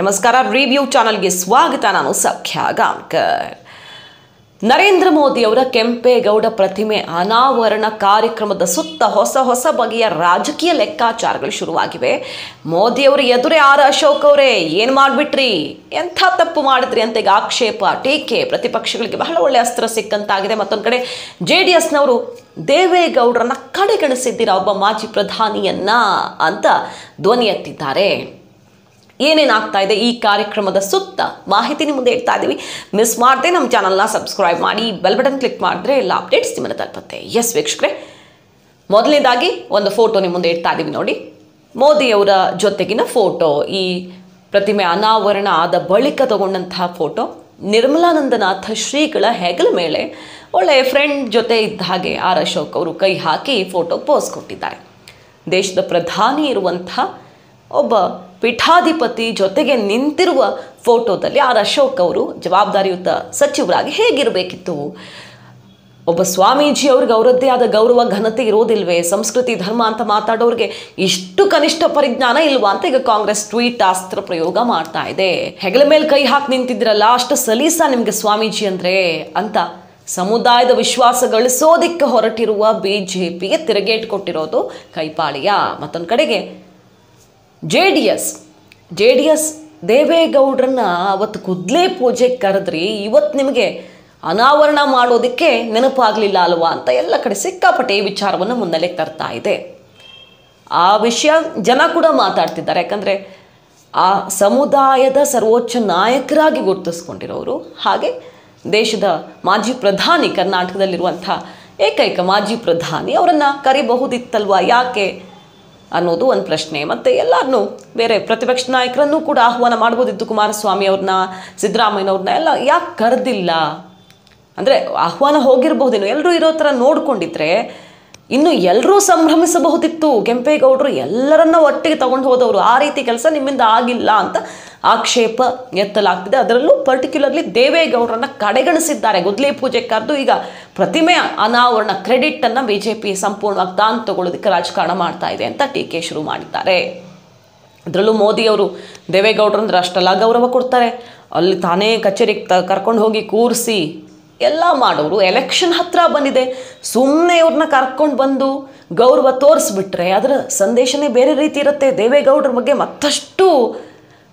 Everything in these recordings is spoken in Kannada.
ನಮಸ್ಕಾರ ರಿವ್ಯೂ ಚಾನಲ್ಗೆ ಸ್ವಾಗತ. ನಾನು ಸಖ್ಯ ಗಾಂಕರ್ ನರೇಂದ್ರ ಮೋದಿ ಅವರ ಕೆಂಪೇಗೌಡ ಪ್ರತಿಮೆ ಅನಾವರಣ ಕಾರ್ಯಕ್ರಮದ ಸುತ್ತ ಹೊಸ ಹೊಸ ಬಗೆಯ ರಾಜಕೀಯ ಲೆಕ್ಕಾಚಾರಗಳು ಶುರುವಾಗಿವೆ. ಮೋದಿ ಅವರು ಎದುರೇ ಆರ ಅಶೋಕ್ ಅವರೇ, ಏನು ಮಾಡಿಬಿಟ್ರಿ? ಎಂಥ ತಪ್ಪು ಮಾಡಿದ್ರಿ ಅಂತ ಈಗ ಆಕ್ಷೇಪ, ಟೀಕೆ ಪ್ರತಿಪಕ್ಷಗಳಿಗೆ ಬಹಳ ಒಳ್ಳೆಯ ಅಸ್ತ್ರ ಸಿಕ್ಕಂತಾಗಿದೆ. ಮತ್ತೊಂದು ಕಡೆ, ಜೆ ಡಿ ಎಸ್ನವರು ದೇವೇಗೌಡರನ್ನ ಕಡೆಗಣಿಸಿದ್ದೀರಾ, ಒಬ್ಬ ಮಾಜಿ ಪ್ರಧಾನಿಯನ್ನ ಅಂತ ಧ್ವನಿ ಎತ್ತಿದ್ದಾರೆ. ಏನೇನಾಗ್ತಾ ಇದೆ ಈ ಕಾರ್ಯಕ್ರಮದ ಸುತ್ತ ಮಾಹಿತಿ ಮುಂದೆ ಇಡ್ತಾ ಇದ್ದೀವಿ ಮಿಸ್ ಮಾಡದೆ ನಮ್ಮ ಚಾನಲ್ನ ಸಬ್ಸ್ಕ್ರೈಬ್ ಮಾಡಿ ಬೆಲ್ ಬಟನ್ ಕ್ಲಿಕ್ ಮಾಡಿದ್ರೆ ಎಲ್ಲ ಅಪ್ಡೇಟ್ಸ್ ನಿಮ್ಮನ್ನು ತಲುಪುತ್ತೆ. ಎಸ್ ವೀಕ್ಷಕರೇ. ಮೊದಲನೇದಾಗಿ ಒಂದು ಫೋಟೋ ನಿಮ್ಮ ಮುಂದೆ ಇಡ್ತಾ ಇದ್ದೀವಿ ನೋಡಿ. ಮೋದಿಯವರ ಜೊತೆಗಿನ ಫೋಟೋ ಈ ಪ್ರತಿಮೆ ಅನಾವರಣ ಆದ ಬಳಿಕ ತಗೊಂಡಂತಹ ಫೋಟೋ ನಿರ್ಮಲಾನಂದನಾಥ ಶ್ರೀಗಳ ಹೆಗಲ ಮೇಲೆ ಒಳ್ಳೆ ಫ್ರೆಂಡ್ ಜೊತೆ ಇದ್ದ ಹಾಗೆ ಆರ್ ಅಶೋಕ್ ಅವರು ಕೈ ಹಾಕಿ ಫೋಟೋ ಪೋಸ್ ಕೊಟ್ಟಿದ್ದಾರೆ. ದೇಶದ ಪ್ರಧಾನಿ ಇರುವಂಥ ಒಬ್ಬ ಪೀಠಾಧಿಪತಿ ಜೊತೆಗೆ ನಿಂತಿರುವ ಫೋಟೋದಲ್ಲಿ ಆರ್ ಅಶೋಕ್ ಅವರು ಜವಾಬ್ದಾರಿಯುತ ಸಚಿವರಾಗಿ ಹೇಗಿರಬೇಕಿತ್ತು? ಒಬ್ಬ ಸ್ವಾಮೀಜಿ ಅವ್ರಿಗೆ ಅವರದ್ದೇ ಆದ ಗೌರವ, ಘನತೆ ಇರೋದಿಲ್ವೇ? ಸಂಸ್ಕೃತಿ, ಧರ್ಮ ಅಂತ ಮಾತಾಡೋರಿಗೆ ಇಷ್ಟು ಕನಿಷ್ಠ ಪರಿಜ್ಞಾನ ಇಲ್ವಾ ಅಂತ ಈಗ ಕಾಂಗ್ರೆಸ್ ಟ್ವೀಟ್ ಅಸ್ತ್ರ ಪ್ರಯೋಗ ಮಾಡ್ತಾ ಇದೆ. ಹೆಗಲ ಮೇಲೆ ಕೈ ಹಾಕಿ ನಿಂತಿದ್ರಲ್ಲ ಅಷ್ಟು ಸಲೀಸ ನಿಮಗೆ ಸ್ವಾಮೀಜಿ ಅಂದ್ರೆ ಅಂತ ಸಮುದಾಯದ ವಿಶ್ವಾಸ ಗಳಿಸೋದಿಕ್ಕೆ ಹೊರಟಿರುವ ಬಿ ಜೆ ಪಿಗೆ ತಿರುಗೇಟ್ ಕೊಟ್ಟಿರೋದು ಕೈಪಾಳಿಯ ಮತ್ತೊಂದು ಕಡೆಗೆ. J D S J D S ದೇವೇಗೌಡರನ್ನ ಅವತ್ತು ಕುದ್ಲೆ ಪೂಜೆ ಕರೆದ್ರಿ, ಇವತ್ತು ನಿಮಗೆ ಅನಾವರಣ ಮಾಡೋದಕ್ಕೆ ನೆನಪಾಗಲಿಲ್ಲ ಅಲ್ವಾ ಅಂತ ಎಲ್ಲ ಕಡೆ ಸಿಕ್ಕಾಪಟ್ಟೆ ಈ ವಿಚಾರವನ್ನು ಮುನ್ನೆಲೆಗೆ ತರ್ತಾ ಇದೆ. ಆ ವಿಷಯ ಜನ ಕೂಡ ಮಾತಾಡ್ತಿದ್ದಾರೆ. ಯಾಕಂದರೆ ಆ ಸಮುದಾಯದ ಸರ್ವೋಚ್ಚ ನಾಯಕರಾಗಿ ಗುರುತಿಸ್ಕೊಂಡಿರೋರು, ಹಾಗೆ ದೇಶದ ಮಾಜಿ ಪ್ರಧಾನಿ ಕರ್ನಾಟಕದಲ್ಲಿರುವಂಥ ಏಕೈಕ ಮಾಜಿ ಪ್ರಧಾನಿ ಅವರನ್ನು ಕರಿಬಹುದಿತ್ತಲ್ವ? ಯಾಕೆ ಅನ್ನೋದು ಒಂದು ಪ್ರಶ್ನೆ. ಮತ್ತು ಎಲ್ಲರನ್ನೂ ಬೇರೆ ಪ್ರತಿಪಕ್ಷ ನಾಯಕರನ್ನೂ ಕೂಡ ಆಹ್ವಾನ ಮಾಡ್ಬೋದಿತ್ತು ಕುಮಾರಸ್ವಾಮಿ ಅವ್ರನ್ನ, ಸಿದ್ದರಾಮಯ್ಯನವ್ರನ್ನ. ಎಲ್ಲ ಯಾಕೆ ಕರೆದಿಲ್ಲ? ಅಂದರೆ ಆಹ್ವಾನ ಹೋಗಿರಬಹುದೇನೋ. ಎಲ್ಲರೂ ಇರೋ ಥರ ನೋಡ್ಕೊಂಡಿದ್ರೆ ಇನ್ನು ಎಲ್ಲರೂ ಸಂಭ್ರಮಿಸಬಹುದಿತ್ತು. ಕೆಂಪೇಗೌಡರು ಎಲ್ಲರನ್ನ ಒಟ್ಟಿಗೆ ತಗೊಂಡು ಹೋದವರು. ಆ ರೀತಿ ಕೆಲಸ ನಿಮ್ಮಿಂದ ಆಗಿಲ್ಲ ಅಂತ ಆಕ್ಷೇಪ ಎತ್ತಲಾಗ್ತಿದೆ. ಅದರಲ್ಲೂ ಪರ್ಟಿಕ್ಯುಲರ್ಲಿ ದೇವೇಗೌಡರನ್ನ ಕಡೆಗಣಿಸಿದ್ದಾರೆ. ಗುದ್ಲಿ ಪೂಜೆ ಕರೆದು ಈಗ ಪ್ರತಿಮೆ ಅನಾವರಣ ಕ್ರೆಡಿಟನ್ನು ಬಿ ಜೆ ಪಿ ಸಂಪೂರ್ಣವಾಗಿ ತಾನು ತಗೊಳ್ಳೋದಕ್ಕೆ ರಾಜಕಾರಣ ಮಾಡ್ತಾ ಇದೆ ಅಂತ ಟೀಕೆ ಶುರು ಮಾಡಿದ್ದಾರೆ. ಅದರಲ್ಲೂ ಮೋದಿಯವರು ದೇವೇಗೌಡರಂದ್ರೆ ಅಷ್ಟೆಲ್ಲ ಗೌರವ ಕೊಡ್ತಾರೆ. ಅಲ್ಲಿ ತಾನೇ ಕಚೇರಿಗೆ ತ ಕರ್ಕೊಂಡು ಹೋಗಿ ಕೂರಿಸಿ ಎಲ್ಲ ಮಾಡೋರು ಎಲೆಕ್ಷನ್ ಹತ್ರ ಬಂದಿದೆ. ಸುಮ್ಮನೆ ಇವ್ರನ್ನ ಕರ್ಕೊಂಡು ಬಂದು ಗೌರವ ತೋರಿಸ್ಬಿಟ್ರೆ ಅದರ ಸಂದೇಶನೇ ಬೇರೆ ರೀತಿ ಇರುತ್ತೆ. ದೇವೇಗೌಡರ ಬಗ್ಗೆ ಮತ್ತಷ್ಟು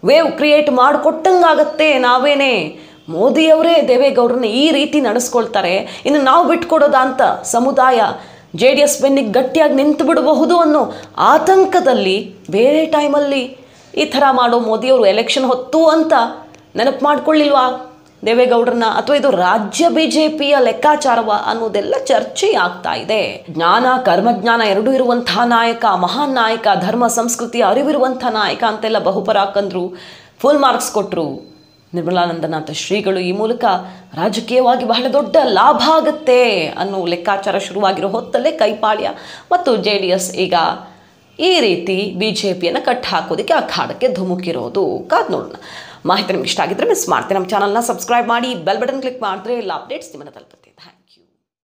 ವೇವ್ ಕ್ರಿಯೇಟ್ ಮಾಡಿಕೊಟ್ಟಂಗಾಗತ್ತೆ ನಾವೇನೇ? ಮೋದಿಯವರೇ ದೇವೇಗೌಡರನ್ನ ಈ ರೀತಿ ನಡೆಸ್ಕೊಳ್ತಾರೆ. ಇನ್ನು ನಾವು ಬಿಟ್ಕೊಡೋದಾ ಅಂತ ಸಮುದಾಯ ಜೆ ಡಿ ಎಸ್ ಬೆನ್ನಿಗೆ ಗಟ್ಟಿಯಾಗಿ ನಿಂತು ಬಿಡಬಹುದು ಅನ್ನೋ ಆತಂಕದಲ್ಲಿ ಬೇರೆ ಟೈಮಲ್ಲಿ ಈ ಥರ ಮಾಡೋ ಮೋದಿಯವರು ಎಲೆಕ್ಷನ್ ಹೊತ್ತು ಅಂತ ನೆನಪು ಮಾಡ್ಕೊಳ್ಳಿಲ್ವಾ? ದೇವೇಗೌಡರನ್ನ ಅಥವಾ ಇದು ರಾಜ್ಯ ಬಿಜೆಪಿಯ ಲೆಕ್ಕಾಚಾರವ ಅನ್ನೋದೆಲ್ಲ ಚರ್ಚೆ ಆಗ್ತಾ ಇದೆ. ಜ್ಞಾನ, ಕರ್ಮಜ್ಞಾನ ಎರಡೂ ಇರುವಂತಹ ನಾಯಕ, ಮಹಾನ್ ನಾಯಕ, ಧರ್ಮ, ಸಂಸ್ಕೃತಿ ಅರಿವಿರುವಂತಹ ನಾಯಕ ಅಂತೆಲ್ಲ ಬಹುಪರಾಕಂದ್ರು ಫುಲ್ ಮಾರ್ಕ್ಸ್ ಕೊಟ್ಟರು ನಿರ್ಮಲಾನಂದನಾಥ ಶ್ರೀಗಳು. ಈ ಮೂಲಕ ರಾಜಕೀಯವಾಗಿ ಬಹಳ ದೊಡ್ಡ ಲಾಭ ಆಗುತ್ತೆ ಅನ್ನೋ ಲೆಕ್ಕಾಚಾರ ಶುರುವಾಗಿರೋ ಹೊತ್ತಲ್ಲೇ ಕೈಪಾಳ್ಯ ಮತ್ತು ಜೆ ಡಿ ಎಸ್ ಈಗ ಈ ರೀತಿ ಬಿ ಜೆ ಪಿಯನ್ನು ಕಟ್ಟು ಹಾಕೋದಕ್ಕೆ, ಅಖಾಡಕ್ಕೆ ಧುಮುಕಿರೋದು. ಕಾದ್ ನೋಡೋಣ. ಮಾಹಿತಿ ನಿಮ್ಗೆ ಇಷ್ಟ ಆಗಿದ್ರೆ ಮಿಸ್ ಮಾಡ್ತೀನಿ. ನಮ್ಮ ಚಾನಲ್ನ ಸಬ್ಸ್ಕ್ರೈಬ್ ಮಾಡಿ ಬೆಲ್ ಬಟನ್ ಕ್ಲಿಕ್ ಮಾಡಿದ್ರೆ ಎಲ್ಲ ಅಪ್ಡೇಟ್ಸ್ ನಿಮ್ಮನ್ನು ತಲುಪುತ್ತೆ.